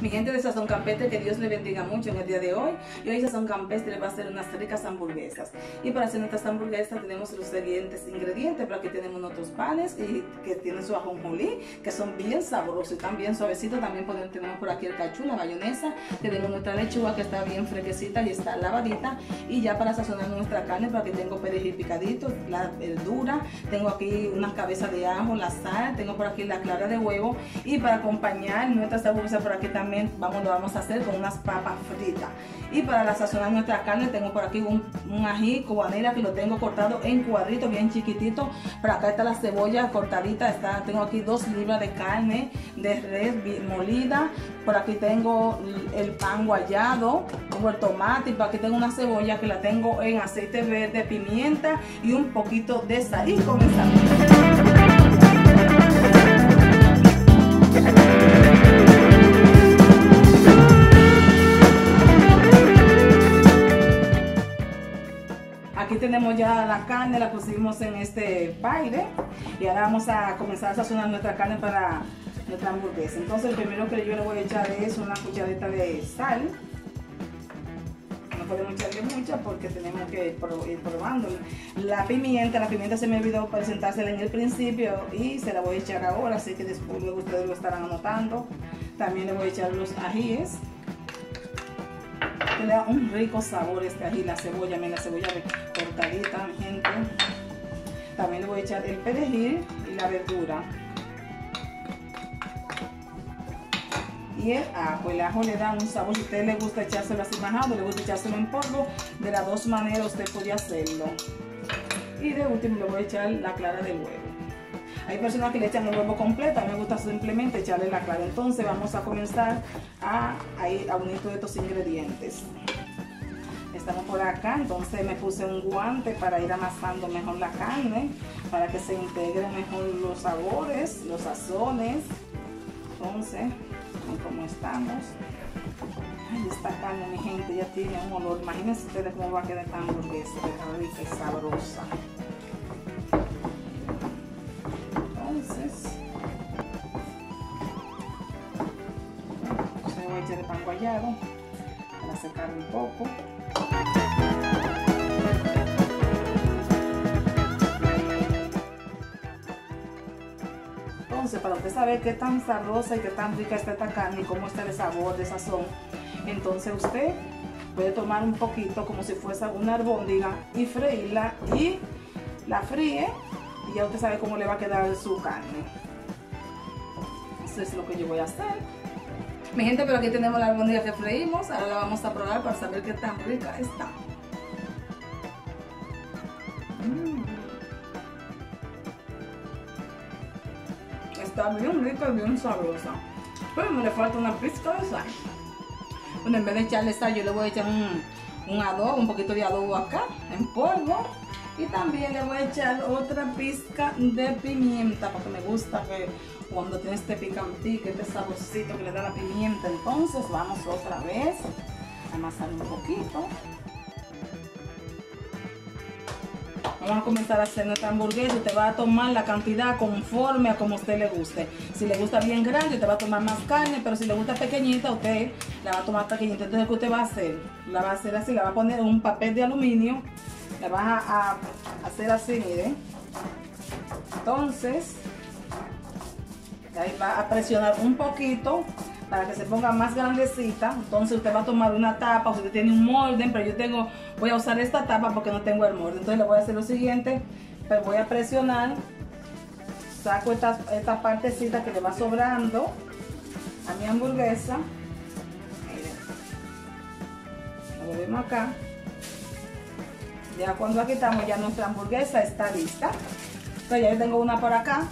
Mi gente de Sazón Campestre, que Dios le bendiga mucho en el día de hoy. Y hoy Sazón Campestre le va a hacer unas ricas hamburguesas. Y para hacer nuestras hamburguesas tenemos los siguientes ingredientes. Pero aquí tenemos nuestros panes y que tienen su ajonjolí, que son bien sabrosos y también suavecitos. También tenemos por aquí el cachú, la mayonesa. Tenemos nuestra lechuga que está bien fresquecita y está lavadita. Y ya para sazonar nuestra carne, para que tengo perejil picadito, la verdura. Tengo aquí unas cabezas de ajo, la sal. Tengo por aquí la clara de huevo. Y para acompañar nuestras hamburguesas por aquí también vamos, lo vamos a hacer con unas papas fritas. Y para la sazonar nuestra carne tengo por aquí un, ají cubanera que lo tengo cortado en cuadritos bien chiquitito. Por acá está la cebolla cortadita. Está, tengo aquí dos libras de carne de res molida. Por aquí tengo el pan guayado, tengo el tomate y por aquí tengo una cebolla que la tengo en aceite verde, pimienta y un poquito de sal. Y comenzamos. Tenemos ya la carne, la pusimos en este baile y ahora vamos a comenzar a sazonar nuestra carne para nuestra hamburguesa. Entonces lo primero que yo le voy a echar es una cucharadita de sal. No podemos echarle mucha porque tenemos que ir probando. La pimienta, la pimienta se me olvidó presentársela en el principio y se la voy a echar ahora, así que después luego ustedes lo estarán anotando. También le voy a echar los ajíes le da un rico sabor este ají, la cebolla, mira la cebolla cortadita, mi gente. También le voy a echar el perejil y la verdura. Y el ajo, el ajo le da un sabor, si a usted le gusta echárselo así majado, le gusta echárselo en polvo, de las dos maneras usted puede hacerlo. Y de último le voy a echar la clara del huevo. Hay personas que le echan el huevo completo, a mí me gusta simplemente echarle la clara. Entonces vamos a comenzar a, a unir todos estos ingredientes. Estamos por acá, entonces me puse un guante para ir amasando mejor la carne, para que se integren mejor los sabores, los sazones. Entonces, como estamos. Ay, esta carne, mi gente, ya tiene un olor. Imagínense ustedes cómo va a quedar esta hamburguesa, rica y sabrosa. de pan guayado para secar un poco. Para usted saber qué tan sabrosa y qué tan rica está esta carne y cómo está el sabor, de sazón, entonces usted puede tomar un poquito como si fuese una albóndiga y freírla y la fríe y ya usted sabe cómo le va a quedar su carne. Eso es lo que yo voy a hacer. Mi gente, pero aquí tenemos la albóndiga que freímos. Ahora la vamos a probar para saber qué tan rica está. Bien rica y bien sabrosa. Pero me le falta una pizca de sal. Bueno, en vez de echarle sal, yo le voy a echar un, un adobo, un poquito de adobo acá, en polvo. Y también le voy a echar otra pizca de pimienta, porque me gusta que cuando tiene este picantico, este saborcito que le da la pimienta. Entonces vamos otra vez a amasar un poquito. Vamos a comenzar a hacer nuestra hamburguesa. Usted va a tomar la cantidad conforme a como usted le guste. Si le gusta bien grande, usted va a tomar más carne, pero si le gusta pequeñita, usted la va a tomar pequeñita. Entonces, ¿qué usted va a hacer? La va a hacer así, la va a poner un papel de aluminio. La va a, hacer así, mire. Entonces, Ahí va a presionar un poquito para que se ponga más grandecita. Entonces usted va a tomar una tapa, usted tiene un molde, pero yo tengo, voy a usar esta tapa porque no tengo el molde. Entonces le voy a hacer lo siguiente, pues voy a presionar, saco esta, esta partecita que le va sobrando a mi hamburguesa. Miren, lo vemos acá. Ya cuando la quitamos ya nuestra hamburguesa está lista. Entonces ya yo tengo una por acá.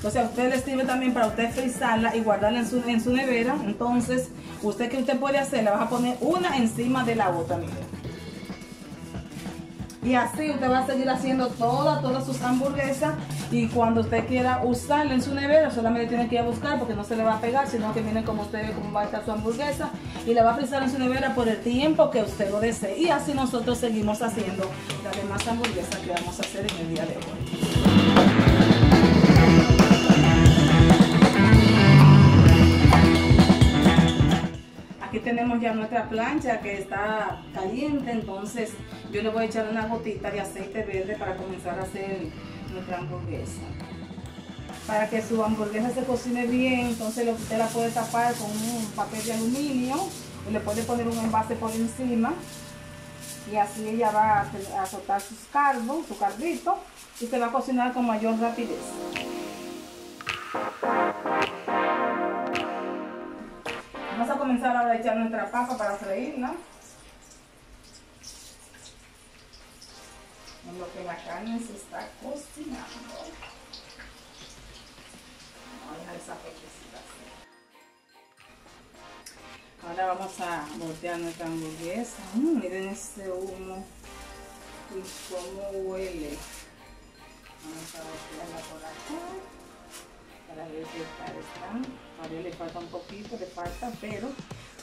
Entonces a usted le sirve también para usted frizarla y guardarla en su, en su nevera. Entonces, usted que usted puede hacer, le va a poner una encima de la otra, mire. Y así usted va a seguir haciendo todas, todas sus hamburguesas. Y cuando usted quiera usarla en su nevera, solamente tiene que ir a buscar porque no se le va a pegar, sino que viene como usted ve cómo va a estar su hamburguesa. Y la va a frizar en su nevera por el tiempo que usted lo desee. Y así nosotros seguimos haciendo las demás hamburguesas que vamos a hacer en el día de hoy. Ya nuestra plancha que está caliente, entonces yo le voy a echar una gotita de aceite verde para comenzar a hacer nuestra hamburguesa. Para que su hamburguesa se cocine bien, entonces usted la puede tapar con un papel de aluminio y le puede poner un envase por encima y así ella va a, soltar sus cardos, su cardito y se va a cocinar con mayor rapidez. Comenzar ahora a echar nuestra papa para freírla. En lo que la carne se está cocinando. Ahora vamos a voltear nuestra hamburguesa. Mm, miren ese humo y cómo huele. Vamos a voltearla por acá Todavía le falta un poquito, le falta, pero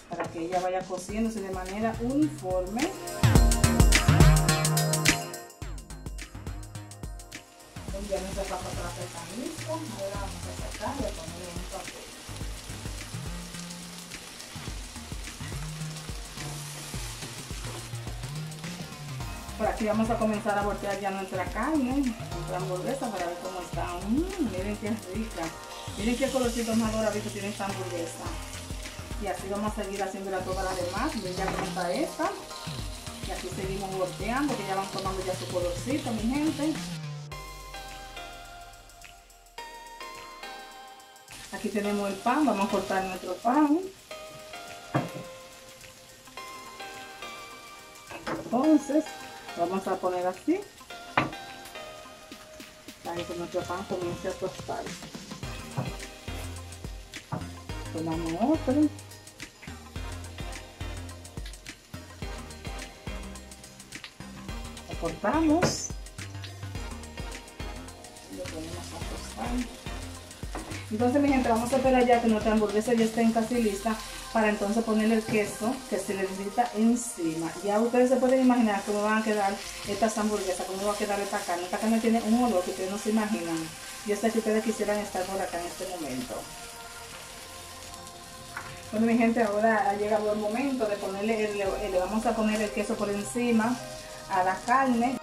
para que ella vaya cociéndose de manera uniforme. Ya nuestra papa listo. Ahora vamos a sacar y a ponerle un papel. Por aquí vamos a comenzar a voltear ya nuestra carne, nuestra hamburguesa para ver cómo está. Mmm, miren qué rica. Miren qué colorcito más dorado tiene esta hamburguesa. Y así vamos a seguir haciéndola todas las demás. Miren ya cómo esta. Y aquí seguimos volteando, que ya van tomando ya su colorcito, mi gente. Aquí tenemos el pan, vamos a cortar nuestro pan. Entonces, vamos a poner así para que nuestro pan comience a tostar tomamos otro lo cortamos lo ponemos a tostar entonces mi gente vamos a esperar ya que nuestra hamburguesa ya esté casi lista para entonces ponerle el queso que se necesita encima. Ya ustedes se pueden imaginar cómo van a quedar estas hamburguesas, cómo va a quedar esta carne. Esta carne tiene un olor que ustedes no se imaginan. Yo sé que ustedes quisieran estar por acá en este momento. Bueno mi gente, ahora ha llegado el momento de ponerle, le vamos a poner el queso por encima a la carne.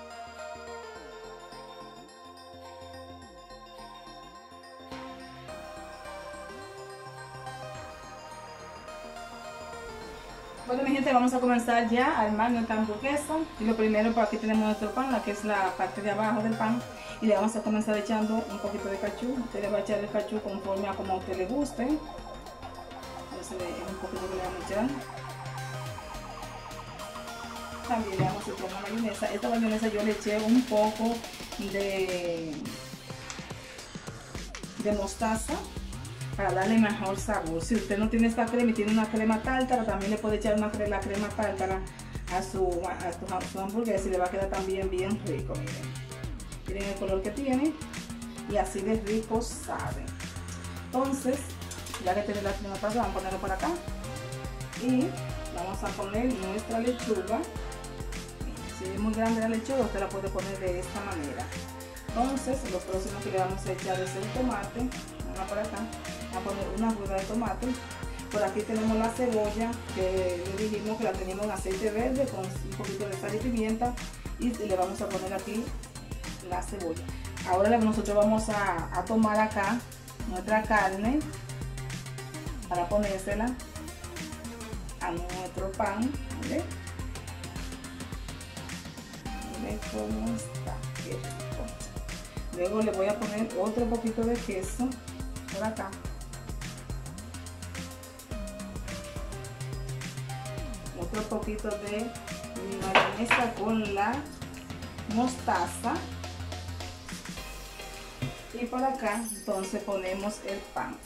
Bueno mi gente, vamos a comenzar ya a armar nuestra hamburguesa. Y lo primero, por aquí tenemos nuestro pan, la que es la parte de abajo del pan. Y le vamos a comenzar echando un poquito de cachú. Usted le va a echar el cachú conforme a como a usted le guste. Entonces un poquito que le a. También le vamos a echar una mayonesa. Esta mayonesa yo le eché un poco de, de mostaza para darle mejor sabor. Si usted no tiene esta crema y tiene una crema tártara, también le puede echar una, la crema tártara a su, a su, hamburguesa y le va a quedar también bien rico. Miren. miren el color que tiene y así de rico sabe. Entonces, ya que tiene la crema tártara, vamos a ponerlo por acá y vamos a poner nuestra lechuga. Si es muy grande la lechuga, usted la puede poner de esta manera. Entonces, lo próximo que le vamos a echar es el tomate. Vamos por acá a poner una rueda de tomate. Por aquí tenemos la cebolla, que le dijimos que la teníamos en aceite verde con un poquito de sal y pimienta. Y le vamos a poner aquí la cebolla. Ahora nosotros vamos a, tomar acá nuestra carne para ponérsela a nuestro pan. Luego le voy a poner otro poquito de queso por acá. otro poquito de mayonesa con la mostaza y por acá entonces ponemos el pan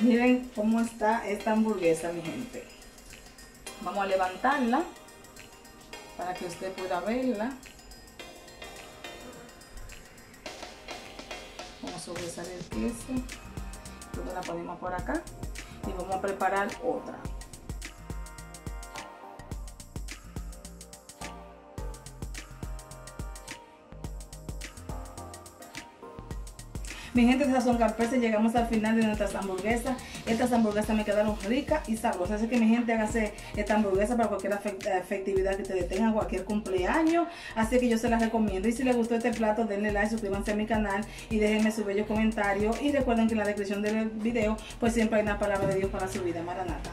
miren cómo está esta hamburguesa mi gente. Vamos a levantarla para que usted pueda verla. Vamos a sobresalir el queso. Entonces la ponemos por acá y vamos a preparar otra Mi gente de Sazón Campestre, llegamos al final de nuestras hamburguesas. Estas hamburguesas me quedaron ricas y sabrosas. Así que mi gente, hágase esta hamburguesa para cualquier efectividad que ustedes tengan, cualquier cumpleaños. Así que yo se las recomiendo. Y si les gustó este plato, denle like, suscríbanse a mi canal y déjenme su bello comentario. Y recuerden que en la descripción del video, pues siempre hay una palabra de Dios para su vida. Maranata.